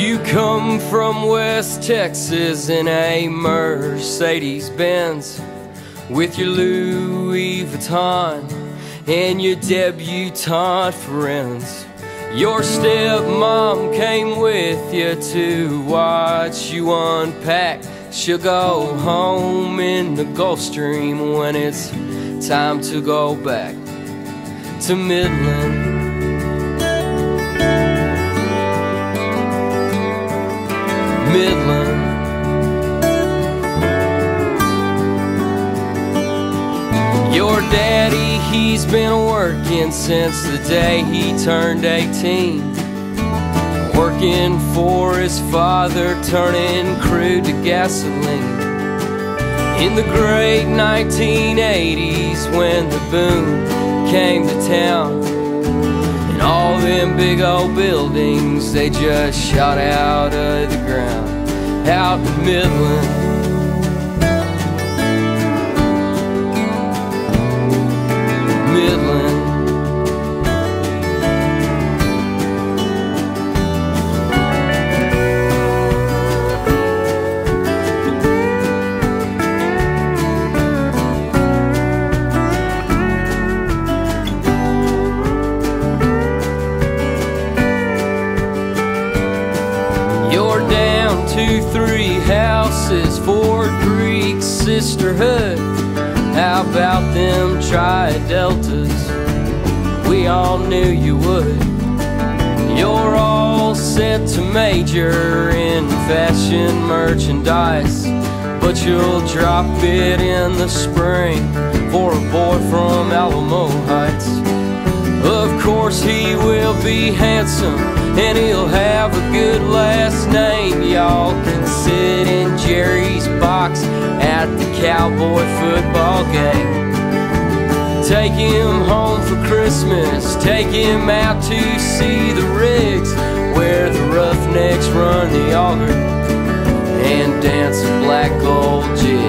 You come from West Texas in a Mercedes Benz with your Louis Vuitton and your debutante friends. Your stepmom came with you to watch you unpack. She'll go home in the Gulfstream when it's time to go back to Midland. Midland. Your daddy, he's been working since the day he turned 18. Working for his father, turning crude to gasoline. In the great 1980s, when the boom came to town, and all them big old buildings, they just shot out of the ground, out in Midland. Midland. You're down two, three houses, four Greek sisterhood. How about them tri-deltas? We all knew you would. You're all set to major in fashion merchandise, but you'll drop it in the spring for a boy from Alamo Heights. Of course, he will be handsome and he'll have a good last name. Y'all can sit in Jerry's box at the Cowboy football game. Take him home for Christmas, take him out to see the rigs where the roughnecks run the auger and dance a black gold jig